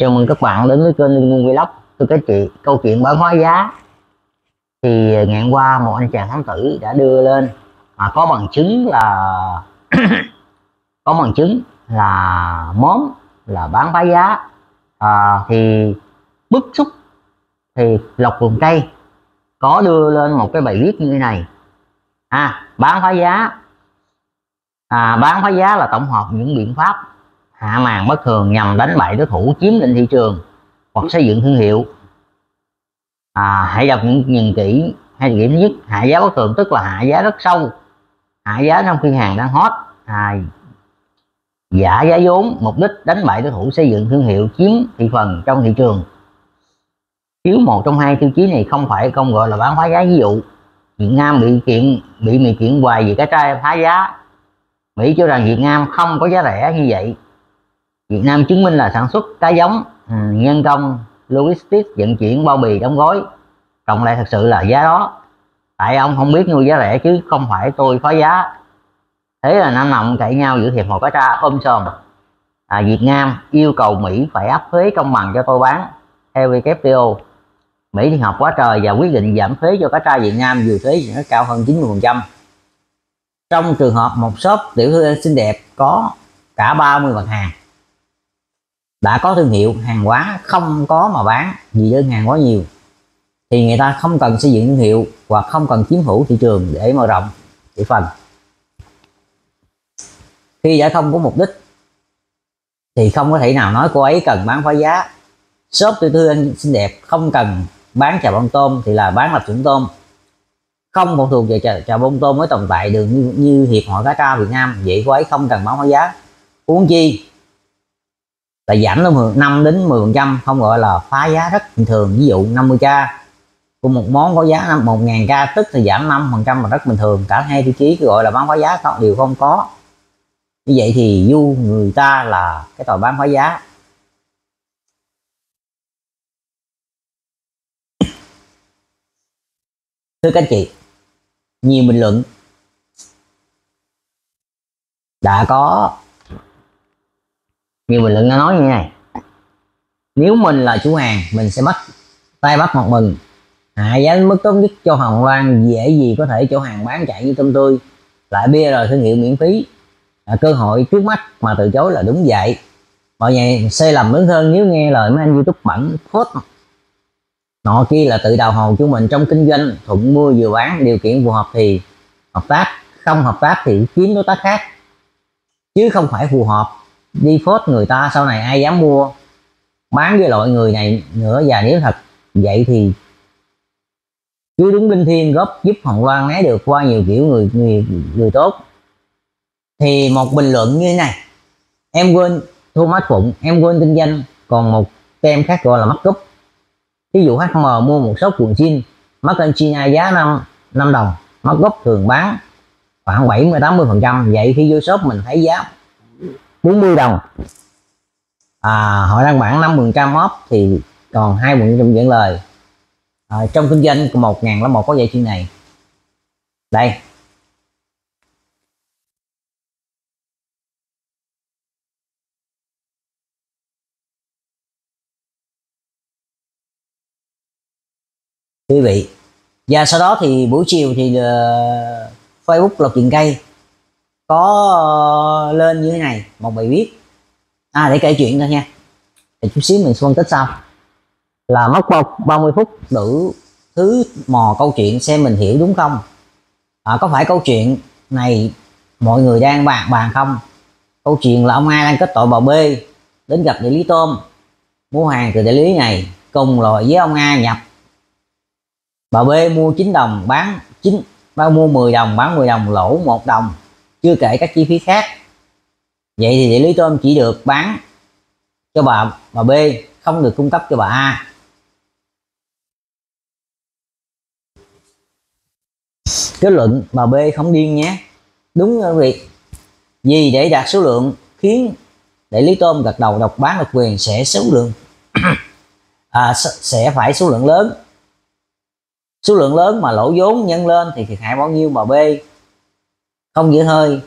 Chào mừng các bạn đến với kênh Linh Nguồn Vlog. Tôi kể chị, câu chuyện bán hóa giá. Thì à, ngày qua một anh chàng thám tử đã đưa lên à, Có bằng chứng là Có bằng chứng là món là bán phá giá. À, Thì bức xúc Thì Lộc Vườn Cây Có đưa lên một cái bài viết như thế này. À, Bán phá giá. À, Bán phá giá là tổng hợp những biện pháp hạ màn bất thường nhằm đánh bại đối thủ chiếm lĩnh thị trường hoặc xây dựng thương hiệu. À, hãy đọc những nhìn kỹ hay điểm thứ nhất hạ giá bất thường tức là hạ giá rất sâu. Hạ giá trong khi hàng đang hot. À, giả giá vốn mục đích đánh bại đối thủ xây dựng thương hiệu chiếm thị phần trong thị trường. Thiếu một trong hai tiêu chí này không phải không gọi là bán phá giá ví dụ Việt Nam bị kiện bị mì kiện hoài vì cái trai phá giá. Mỹ cho rằng Việt Nam không có giá rẻ như vậy. Việt Nam chứng minh là sản xuất cá giống ừ, nhân công logistics vận chuyển bao bì đóng gói. Cộng lại thật sự là giá đó. Tại ông không biết nuôi giá rẻ chứ không phải tôi phá giá. Thế là năm nọng cãi nhau giữa hiệp hội cá tra ôm sòm à, Việt Nam yêu cầu Mỹ phải áp thuế công bằng cho tôi bán theo WTO Mỹ thì học quá trời và quyết định giảm thuế cho cá tra Việt Nam dù thuế nó cao hơn 90% trong trường hợp một shop tiểu thư xinh đẹp có cả 30 mặt hàng đã có thương hiệu hàng hóa không có mà bán vì đơn hàng quá nhiều. Thì người ta không cần xây dựng thương hiệu hoặc không cần chiếm hữu thị trường để mở rộng thị phần. Khi đã không có mục đích thì không có thể nào nói cô ấy cần bán phá giá. Shop tươi tươi xinh đẹp không cần bán trà bông tôm thì là bán lập chuẩn tôm. Không phụ thuộc về trà, trà bông tôm mới tồn tại được như, như hiệp hội cá tra Việt Nam vậy cô ấy không cần bán phá giá. Uống chi là giảm tới 5 đến 10 phần trăm, không gọi là phá giá rất bình thường. Ví dụ 50k của một món có giá 1.000k tức thì giảm 5 phần trăm là rất bình thường. Cả hai tiêu chí gọi là bán phá giá không đều không có. Như vậy thì du người ta là cái tội bán phá giá. Thưa các anh chị, nhiều bình luận đã có nhiều bình luận đã nói như thế này. Nếu mình là chủ hàng mình sẽ bắt tay bắt mặt mình. Hạ giá mức tốt nhất cho hồng loan dễ gì có thể chỗ hàng bán chạy như tôm tươi. Lại bia rồi thương hiệu miễn phí. À, cơ hội trước mắt mà từ chối là đúng vậy. Mọi người sai lầm lớn hơn nếu nghe lời mấy anh youtube bẩn phốt. Nọ kia là tự đào hồn của mình trong kinh doanh thuận mua vừa bán điều kiện phù hợp thì hợp tác không hợp tác thì kiếm đối tác khác. Chứ không phải phù hợp đi phốt người ta sau này ai dám mua, bán với loại người này nữa, và nếu thật vậy thì cứ đứng linh thiên góp giúp hồng loan né được qua nhiều kiểu người người người tốt. Thì một bình luận như thế này. Em quên thu mắt phụng, em quên kinh doanh còn một tem khác gọi là mắt cúp. Ví dụ hm mua một số quần jean, mắt lên china giá 5 5 đồng. Mắt gốc thường bán khoảng 70 80 phần trăm. Vậy khi vô shop mình thấy giá 40 đồng. À, họ đang bản 5 phần trăm off thì còn hai phần trăm dẫn lời. À, trong kinh doanh một ngàn là một có dạy chuyện này. Đây. Quý vị. Và sau đó thì buổi chiều thì uh, Facebook lọc chuyện cây có ờ, lên như thế này một bài viết à để kể chuyện thôi nha. Để chút xíu mình phân tích sau. Là mất bao 30 phút đủ thứ mò câu chuyện xem mình hiểu đúng không? À, có phải câu chuyện này mọi người đang bàn bàn không? Câu chuyện là ông A đang kết tội bà B đến gặp đại lý tôm mua hàng từ đại lý này cùng loại với ông A nhập. Bà B mua 9 đồng bán 9 bao mua 10 đồng bán 10 đồng lỗ 1 đồng chưa kể các chi phí khác. Vậy thì đại lý tôm chỉ được bán cho bà bà B không được cung cấp cho bà A. Kết luận bà B không điên nhé. Đúng là việc vì để đạt số lượng khiến đại lý tôm gật đầu độc bán độc quyền sẽ số lượng à, sẽ phải số lượng lớn. Số lượng lớn mà lỗ vốn nhân lên thì thiệt hại bao nhiêu bà B? Không giữ hơi.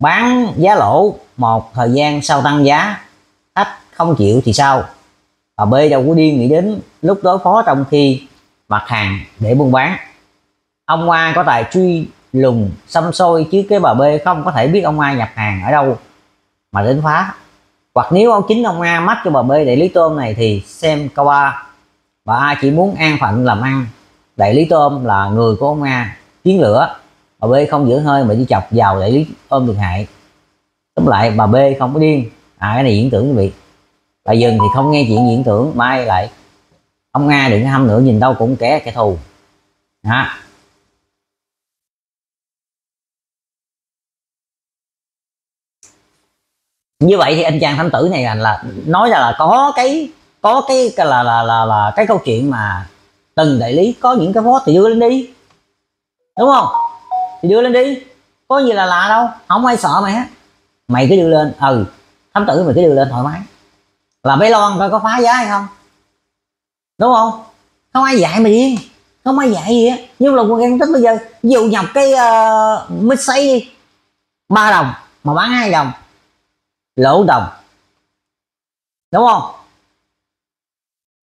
Bán giá lỗ một, thời gian sau tăng giá. Khách không chịu thì sao? Bà B đâu có điên nghĩ đến lúc đối phó trong khi mặt hàng để buôn bán. Ông A có tài truy lùng, xăm xôi chứ cái bà B không có thể biết ông A nhập hàng ở đâu mà đến phá. Hoặc nếu ông chính ông A mách cho bà B đại lý tôm này thì xem câu A. Bà A chỉ muốn an phận làm ăn. Đại lý tôm là người của ông A, chiến lửa bà B không giữ hơi mà chỉ chọc vào đại lý ôm được hại. Tóm lại bà B không có điên. À cái này diễn tưởng quý vị. Bà dừng thì không nghe chuyện diễn tưởng mai lại. Ông nga đừng hâm nữa nhìn đâu cũng kẻ kẻ thù. Đó. Như vậy thì anh chàng thám tử này là, là nói ra là có cái có cái, là là, là là là cái câu chuyện mà từng đại lý có những cái phó thì đưa lên đi. Đúng không? Đưa lên đi. Có gì là lạ đâu. Không ai sợ mày hết, mày cứ đưa lên. Ừ. Thám tử mày cứ đưa lên thoải mái. Là bé lon coi có phá giá hay không? Đúng không? Không ai dạy mày đi không ai dạy gì á. Nhưng là quân em tích bây giờ ví dụ nhập cái uh, mít sấy đi. Ba đồng mà bán hai đồng. Lỗ đồng. Đúng không?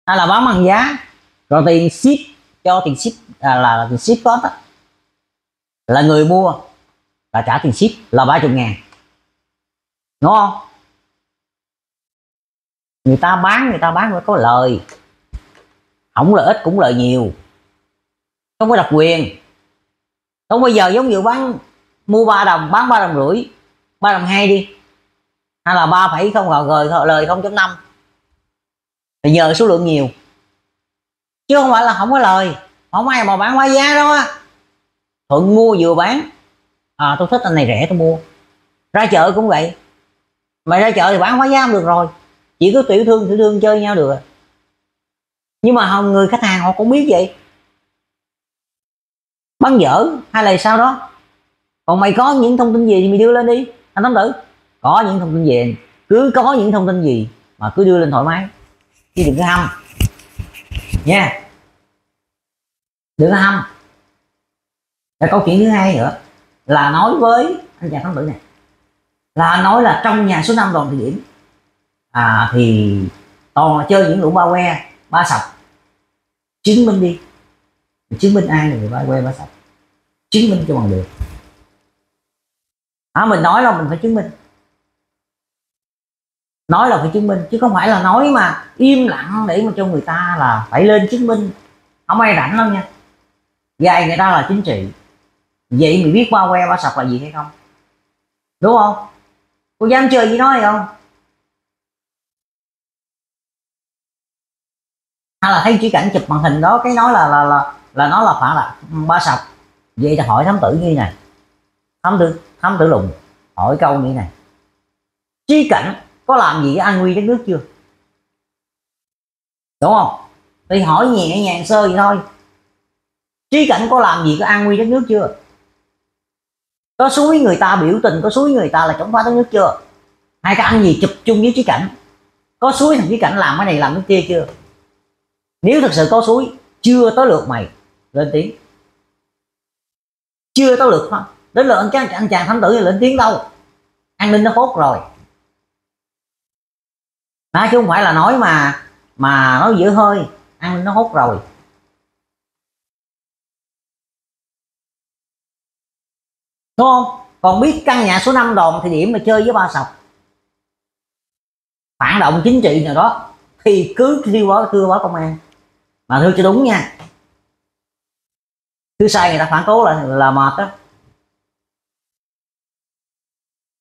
Hay là bán bằng giá. Rồi tiền ship cho tiền ship à, là, là tiền ship cost đó là người mua, là trả tiền ship là ba chục ngàn. Đúng không? Người ta bán, người ta bán phải có lời. Không lợi ích cũng lợi nhiều. Không có đặc quyền. Không bây giờ giống như bán, mua 3 đồng, bán ba đồng rưỡi, ba đồng hai đi. Hay là ba phẩy không rồi lời không chấm năm. Thì nhờ số lượng nhiều. Chứ không phải là không có lời. Không ai mà bán quá giá đâu á thuận mua vừa bán. À tôi thích anh này rẻ tôi mua. Ra chợ cũng vậy. Mà ra chợ thì bán quá giá không được rồi. Chỉ có tiểu thương tiểu thương chơi nhau được à. nhưng mà không người khách hàng họ cũng biết vậy. Bán dở hay là sao đó. Còn mày có những thông tin gì thì mày đưa lên đi. Anh thám tử. Có những thông tin gì, cứ có những thông tin gì mà cứ đưa lên thoải mái. Chứ đừng có hâm. Nha. Đừng có hâm cái câu chuyện thứ hai nữa là nói với anh chàng thắng tử này là nói là trong nhà số 5 đoàn thị điểm à, thì toàn là chơi những lũ ba que ba sọc. Chứng minh đi. Chứng minh ai là người ba que ba sọc. Chứng minh cho bằng được. À, mình nói là mình phải chứng minh. Nói là phải chứng minh chứ không phải là nói mà im lặng để mà cho người ta là phải lên chứng minh. Không ai rảnh lắm nha. Dài người ta là chính trị vậy mình biết ba que, ba sọc là gì hay không? Đúng không? Cô dám chơi với nói không? Hay là thấy chỉ cảnh chụp màn hình đó, cái nói là là là là nó là phản là ba sọc. Vậy thì hỏi thám tử như này. Thám tử thám tử lùng, hỏi câu như này. Chi cảnh có làm gì an nguy đất nước chưa? Đúng không? Thì hỏi nhẹ nhàng sơ vậy thôi. Trí cảnh có làm gì có an nguy đất nước chưa? Có suối người ta biểu tình có suối người ta là chống phá đất nước chưa? Hai cái ăn gì chụp chung với trí cảnh? Có suối thằng trí cảnh làm cái này làm cái kia chưa? Nếu thực sự có suối chưa tới lượt mày lên tiếng. Chưa tới lượt không đến lượt anh, anh chàng thánh tử lên tiếng đâu? An ninh nó hốt rồi. Đó chứ không phải là nói mà mà nói giữ hơi. An ninh nó hốt rồi. Đúng không? Còn biết căn nhà số 5 đòn thì điểm mà chơi với ba sọc. Phản động chính trị nào đó, thì cứ kêu báo, thưa báo công an. Mà thưa cho đúng nha. Thứ sai người ta phản tố là là mệt đó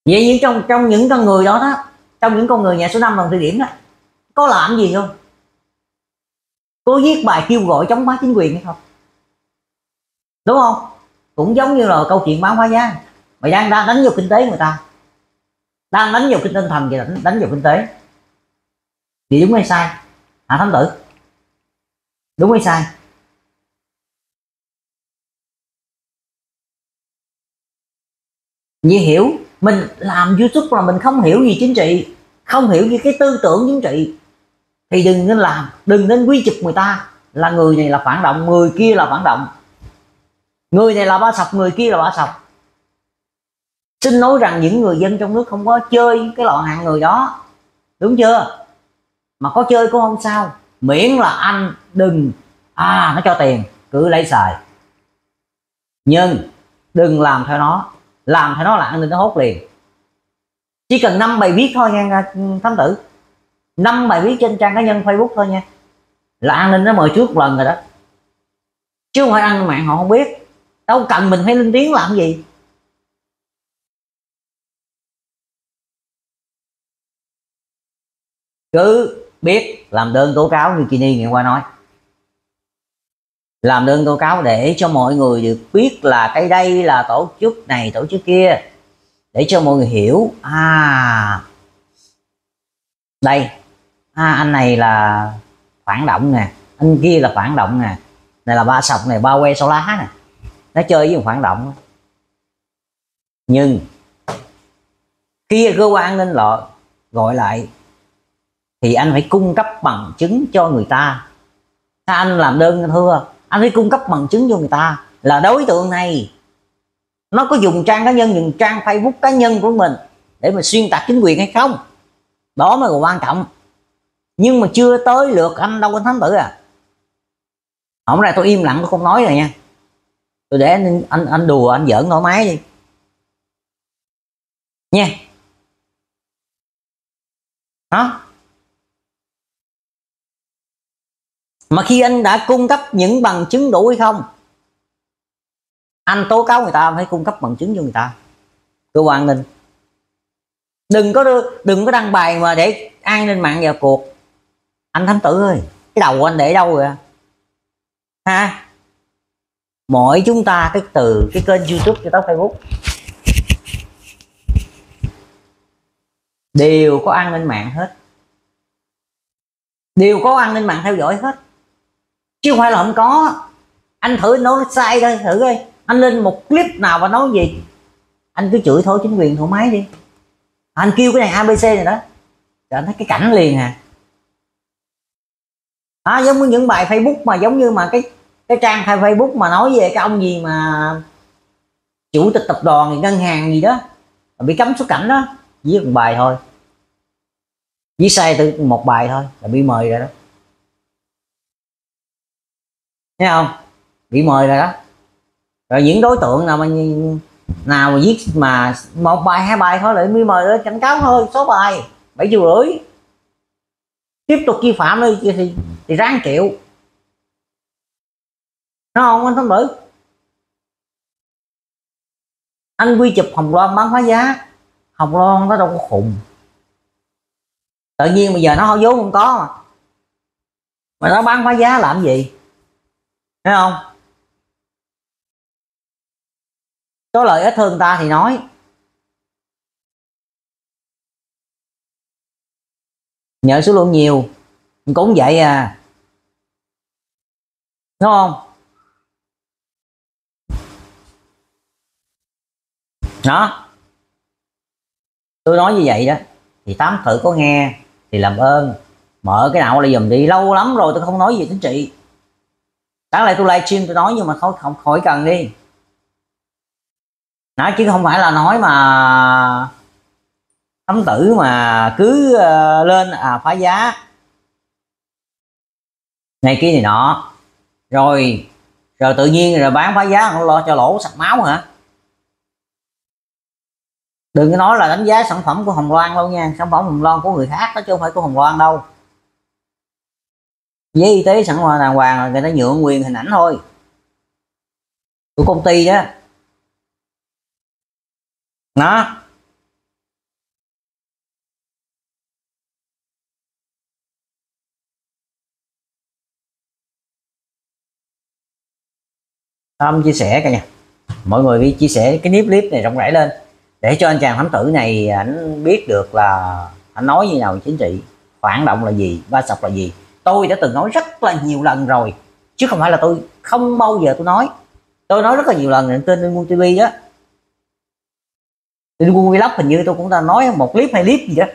vậy những trong trong những con người đó đó, trong những con người nhà số 5 đồng thời điểm đó, có làm gì không? Có viết bài kêu gọi chống phá chính quyền hay không? Đúng không? Cũng giống như là câu chuyện bán phá giá. Mày đang đang đánh vào kinh tế người ta. Đang đánh vào kinh tinh thần và đánh, đánh vào kinh tế. Thì đúng hay sai? Hả thám tử? Đúng hay sai? Vì hiểu mình làm youtube mà mình không hiểu gì chính trị không hiểu gì cái tư tưởng chính trị thì đừng nên làm đừng nên quy chụp người ta. Là người này là phản động người kia là phản động người này là ba sọc, người kia là ba sọc. Xin nói rằng những người dân trong nước không có chơi cái loại hạng người đó. Đúng chưa? Mà có chơi cũng không sao. Miễn là anh đừng à nó cho tiền, cứ lấy xài. Nhưng đừng làm theo nó. Làm theo nó là an ninh nó hốt liền. Chỉ cần năm bài viết thôi nha à, thám tử. Năm bài viết trên trang cá nhân facebook thôi nha. Là an ninh nó mời trước một lần rồi đó. Chứ không phải ăn mạng họ không biết đâu cần mình phải lên tiếng làm gì. Cứ biết làm đơn tố cáo như Kini ngày qua nói. Làm đơn tố cáo để cho mọi người được biết là cái đây là tổ chức này tổ chức kia. Để cho mọi người hiểu. À đây. À, anh này là phản động nè. Anh kia là phản động nè. Này là ba sọc này ba que sau lá nè nó chơi với phản động. Nhưng khi cơ quan an ninh lọ gọi lại, thì anh phải cung cấp bằng chứng cho người ta. Anh làm đơn thưa anh phải cung cấp bằng chứng cho người ta là đối tượng này. Nó có dùng trang cá nhân, dùng trang facebook cá nhân của mình để mà xuyên tạc chính quyền hay không? Đó mới là quan trọng. Nhưng mà chưa tới lượt anh, đâu anh thánh tử à. Không ra tôi im lặng, tôi không nói rồi nha tôi để anh anh, anh đùa anh giỡn thoải mái đi. Nha. Đó mà khi anh đã cung cấp những bằng chứng đủ hay không? Anh tố cáo người ta phải cung cấp bằng chứng cho người ta. Cơ quan an ninh đừng có đưa, đừng có đăng bài mà để an ninh mạng vào cuộc. Anh thám tử ơi cái đầu anh để đâu rồi ha mỗi chúng ta cái từ cái kênh youtube cho tới facebook. Đều có an ninh mạng hết. Đều có an ninh mạng theo dõi hết. Chứ không phải là không có. Anh thử nói sai đây, thử đi. anh lên một clip nào và nói gì? Anh cứ chửi thôi chính quyền thoải mái đi. Anh kêu cái này abc này đó. Rồi anh thấy cái cảnh liền à. À, giống như những bài facebook mà giống như mà cái cái trang facebook mà nói về cái ông gì mà chủ tịch tập đoàn ngân hàng gì đó bị cấm xuất cảnh đó viết một bài thôi. Viết sai từ một bài thôi là bị mời rồi đó. Thấy không? Bị mời rồi đó. Rồi những đối tượng nào mà nào mà viết mà một bài, hai bài thôi lại bị mời đó cảnh cáo thôi, số bài, bảy triệu rưỡi. Tiếp tục vi phạm đi, thì thì ráng chịu nó không anh thông tử anh quy chụp hồng loan bán phá giá. Hồng loan nó đâu có khùng. Tự nhiên bây giờ nó không vốn không có. Mà mà nó bán phá giá làm gì? Thấy không? Có lợi ích hơn ta thì nói. Nhờ số lượng nhiều, cũng vậy à. Đúng không? Đó. Tôi nói như vậy đó thì tám thử có nghe thì làm ơn. Mở cái nào lại dùm đi lâu lắm rồi tôi không nói gì chính trị. Sáng lại tôi livestream tôi nói nhưng mà không không khỏi cần đi. Nói chứ không phải là nói mà thấm tử mà cứ uh, lên à phá giá. Này kia này nọ. Rồi rồi tự nhiên rồi bán phá giá không lo cho lỗ sạch máu hả? Đừng có nói là đánh giá sản phẩm của hồng loan đâu nha, sản phẩm hồng loan của người khác đó, chứ không phải của hồng loan đâu. Giấy y tế sẵn hoa đàng hoàng là người ta nhượng quyền hình ảnh thôi. Của công ty đó. Nó Tâm chia sẻ cả nhà. Mọi người đi chia sẻ cái clip clip này rộng rãi lên để cho anh chàng thám tử này à, anh biết được là anh nói như nào chính trị phản động là gì ba sọc là gì. Tôi đã từng nói rất là nhiều lần rồi chứ không phải là tôi không bao giờ tôi nói. Tôi nói rất là nhiều lần trên Liên TV đó. Liên Quân Vlog hình như tôi cũng đã nói một clip hay clip gì đó.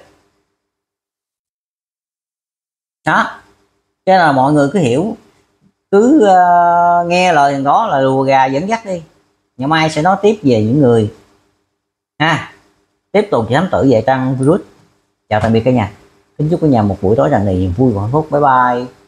Đó. Cho nên là mọi người cứ hiểu cứ uh, nghe lời đó là lùa gà dẫn dắt đi. Ngày mai sẽ nói tiếp về những người ha, tiếp tục thì thám tử về tăng virus. Chào tạm biệt cả nhà. Kính chúc cả nhà một buổi tối tràn đầy niềm vui và hạnh phúc. Bye bye.